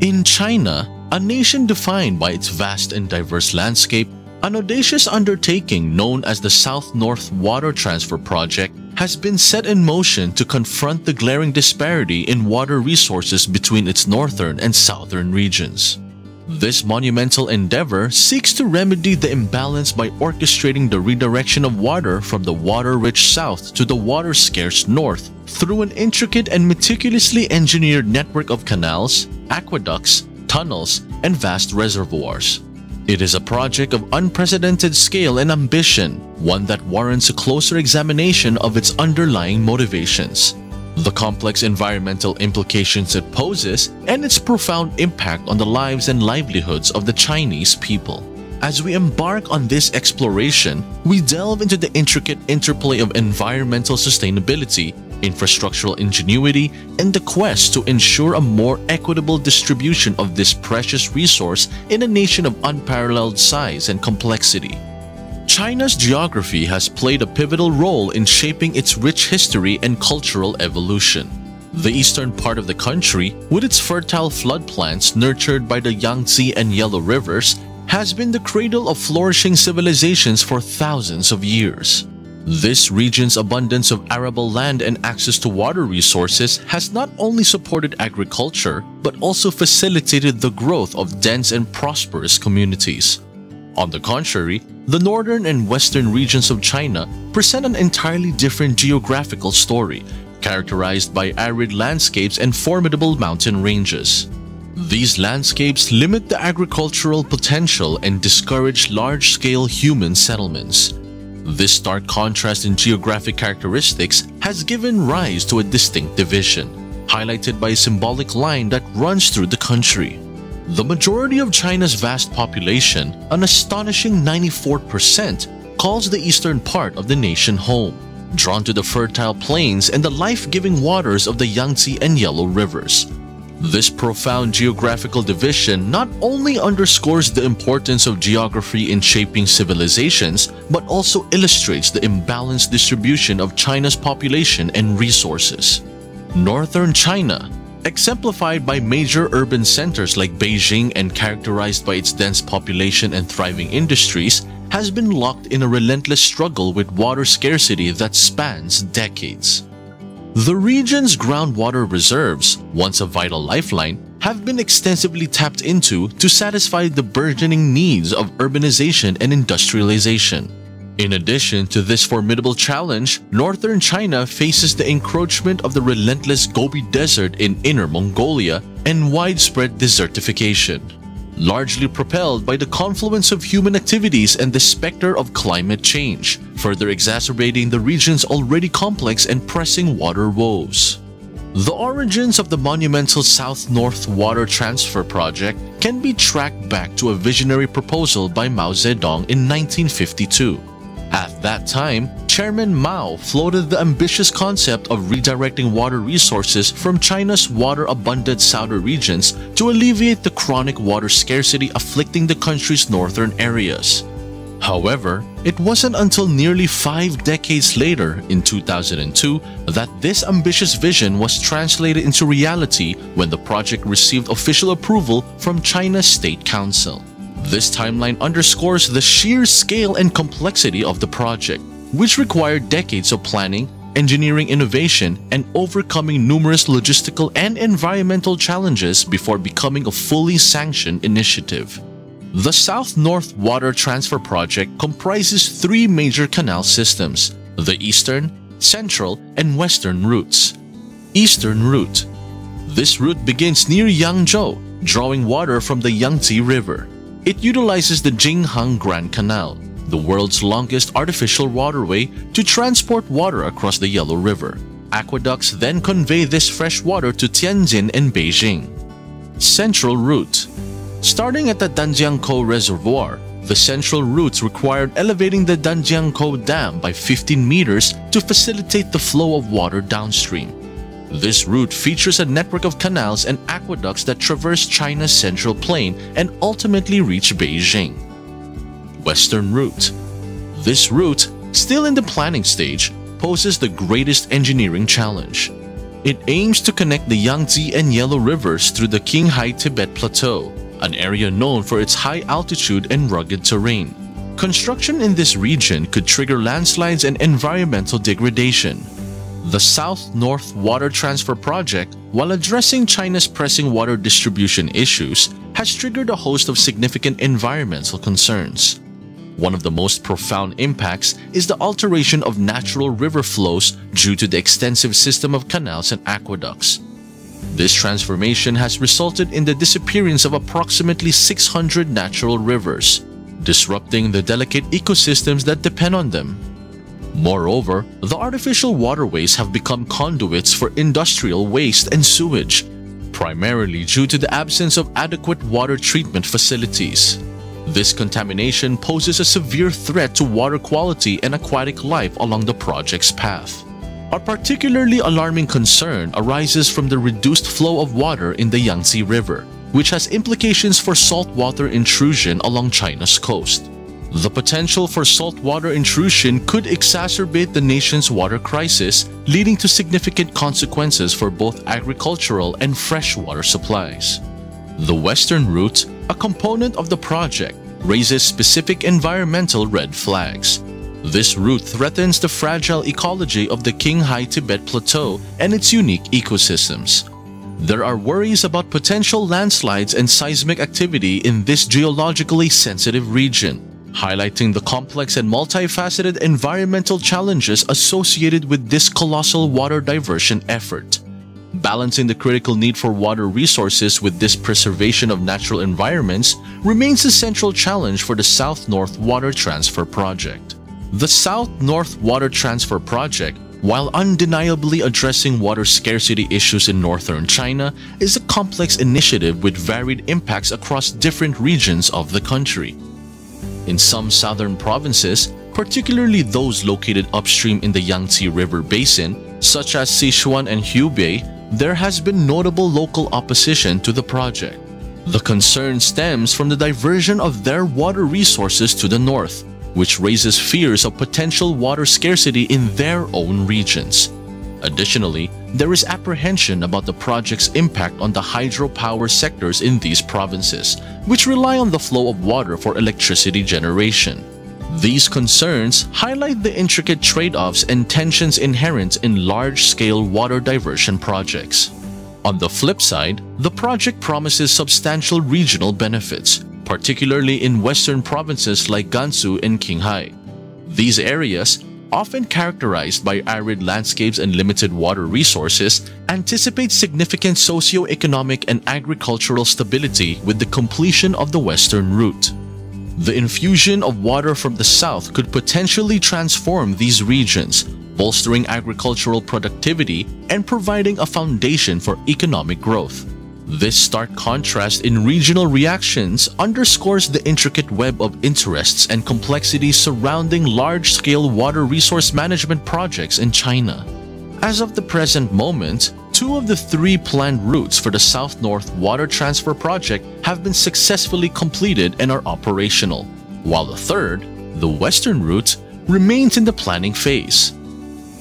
In China, a nation defined by its vast and diverse landscape, an audacious undertaking known as the South-North Water Transfer Project has been set in motion to confront the glaring disparity in water resources between its northern and southern regions. This monumental endeavor seeks to remedy the imbalance by orchestrating the redirection of water from the water-rich south to the water-scarce north through an intricate and meticulously engineered network of canals, aqueducts, tunnels, and vast reservoirs. It is a project of unprecedented scale and ambition, one that warrants a closer examination of its underlying motivations the complex environmental implications it poses, and its profound impact on the lives and livelihoods of the Chinese people. As we embark on this exploration, we delve into the intricate interplay of environmental sustainability, infrastructural ingenuity, and the quest to ensure a more equitable distribution of this precious resource in a nation of unparalleled size and complexity. China's geography has played a pivotal role in shaping its rich history and cultural evolution. The eastern part of the country, with its fertile floodplains nurtured by the Yangtze and Yellow Rivers, has been the cradle of flourishing civilizations for thousands of years. This region's abundance of arable land and access to water resources has not only supported agriculture, but also facilitated the growth of dense and prosperous communities. On the contrary, the northern and western regions of China present an entirely different geographical story, characterized by arid landscapes and formidable mountain ranges. These landscapes limit the agricultural potential and discourage large-scale human settlements. This stark contrast in geographic characteristics has given rise to a distinct division, highlighted by a symbolic line that runs through the country. The majority of China's vast population, an astonishing 94%, calls the eastern part of the nation home, drawn to the fertile plains and the life-giving waters of the Yangtze and Yellow Rivers. This profound geographical division not only underscores the importance of geography in shaping civilizations, but also illustrates the imbalanced distribution of China's population and resources. Northern China, exemplified by major urban centers like Beijing and characterized by its dense population and thriving industries, has been locked in a relentless struggle with water scarcity that spans decades. The region's groundwater reserves, once a vital lifeline, have been extensively tapped into to satisfy the burgeoning needs of urbanization and industrialization. In addition to this formidable challenge, northern China faces the encroachment of the relentless Gobi Desert in Inner Mongolia and widespread desertification, largely propelled by the confluence of human activities and the specter of climate change, further exacerbating the region's already complex and pressing water woes. The origins of the monumental South-North Water Transfer Project can be tracked back to a visionary proposal by Mao Zedong in 1952. At that time, Chairman Mao floated the ambitious concept of redirecting water resources from China's water-abundant southern regions to alleviate the chronic water scarcity afflicting the country's northern areas. However, it wasn't until nearly five decades later, in 2002, that this ambitious vision was translated into reality when the project received official approval from China's State Council. This timeline underscores the sheer scale and complexity of the project, which required decades of planning, engineering innovation, and overcoming numerous logistical and environmental challenges before becoming a fully sanctioned initiative. The South-North Water Transfer Project comprises three major canal systems, the Eastern, Central, and Western routes. Eastern Route This route begins near Yangzhou, drawing water from the Yangtze River. It utilizes the Jinghang Grand Canal, the world's longest artificial waterway, to transport water across the Yellow River. Aqueducts then convey this fresh water to Tianjin and Beijing. Central Route Starting at the Danjiangkou Reservoir, the central routes required elevating the Danjiangkou Dam by 15 meters to facilitate the flow of water downstream. This route features a network of canals and aqueducts that traverse China's central plain and ultimately reach Beijing. Western Route This route, still in the planning stage, poses the greatest engineering challenge. It aims to connect the Yangtze and Yellow rivers through the Qinghai Tibet Plateau, an area known for its high altitude and rugged terrain. Construction in this region could trigger landslides and environmental degradation. The South-North Water Transfer Project, while addressing China's pressing water distribution issues, has triggered a host of significant environmental concerns. One of the most profound impacts is the alteration of natural river flows due to the extensive system of canals and aqueducts. This transformation has resulted in the disappearance of approximately 600 natural rivers, disrupting the delicate ecosystems that depend on them. Moreover, the artificial waterways have become conduits for industrial waste and sewage, primarily due to the absence of adequate water treatment facilities. This contamination poses a severe threat to water quality and aquatic life along the project's path. A particularly alarming concern arises from the reduced flow of water in the Yangtze River, which has implications for saltwater intrusion along China's coast. The potential for saltwater intrusion could exacerbate the nation's water crisis, leading to significant consequences for both agricultural and freshwater supplies. The Western Route, a component of the project, raises specific environmental red flags. This route threatens the fragile ecology of the Qinghai Tibet Plateau and its unique ecosystems. There are worries about potential landslides and seismic activity in this geologically sensitive region, highlighting the complex and multifaceted environmental challenges associated with this colossal water diversion effort. Balancing the critical need for water resources with this preservation of natural environments remains a central challenge for the South-North Water Transfer Project. The South-North Water Transfer Project, while undeniably addressing water scarcity issues in northern China, is a complex initiative with varied impacts across different regions of the country. In some southern provinces, particularly those located upstream in the Yangtze River Basin, such as Sichuan and Hubei, there has been notable local opposition to the project. The concern stems from the diversion of their water resources to the north, which raises fears of potential water scarcity in their own regions. Additionally, there is apprehension about the project's impact on the hydropower sectors in these provinces, which rely on the flow of water for electricity generation. These concerns highlight the intricate trade-offs and tensions inherent in large-scale water diversion projects. On the flip side, the project promises substantial regional benefits, particularly in western provinces like Gansu and Qinghai. These areas, often characterized by arid landscapes and limited water resources, anticipate significant socio-economic and agricultural stability with the completion of the western route. The infusion of water from the south could potentially transform these regions, bolstering agricultural productivity and providing a foundation for economic growth. This stark contrast in regional reactions underscores the intricate web of interests and complexities surrounding large-scale water resource management projects in China. As of the present moment, Two of the three planned routes for the South-North Water Transfer Project have been successfully completed and are operational, while the third, the Western route, remains in the planning phase.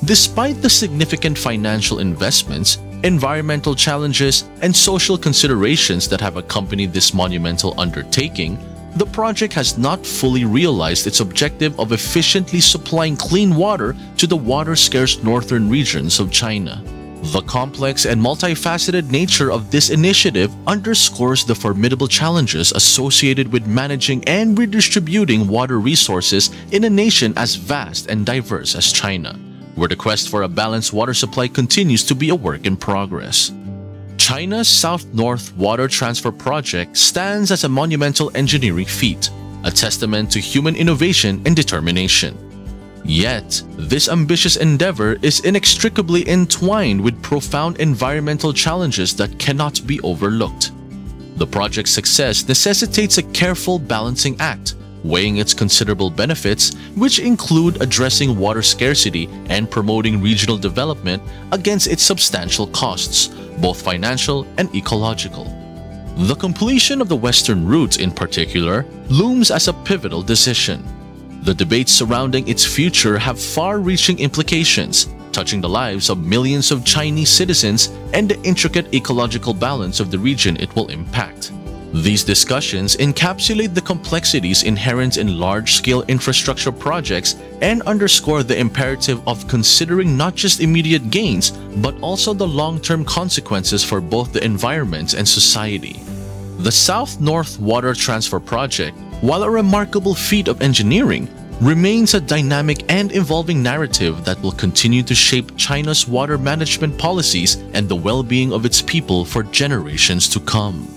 Despite the significant financial investments, environmental challenges, and social considerations that have accompanied this monumental undertaking, the project has not fully realized its objective of efficiently supplying clean water to the water-scarce northern regions of China. The complex and multifaceted nature of this initiative underscores the formidable challenges associated with managing and redistributing water resources in a nation as vast and diverse as China, where the quest for a balanced water supply continues to be a work in progress. China's South-North Water Transfer Project stands as a monumental engineering feat, a testament to human innovation and determination. Yet, this ambitious endeavor is inextricably entwined with profound environmental challenges that cannot be overlooked. The project's success necessitates a careful balancing act, weighing its considerable benefits, which include addressing water scarcity and promoting regional development against its substantial costs, both financial and ecological. The completion of the Western route in particular looms as a pivotal decision, the debates surrounding its future have far-reaching implications, touching the lives of millions of Chinese citizens and the intricate ecological balance of the region it will impact. These discussions encapsulate the complexities inherent in large-scale infrastructure projects and underscore the imperative of considering not just immediate gains, but also the long-term consequences for both the environment and society. The South-North Water Transfer Project, while a remarkable feat of engineering, remains a dynamic and evolving narrative that will continue to shape China's water management policies and the well-being of its people for generations to come.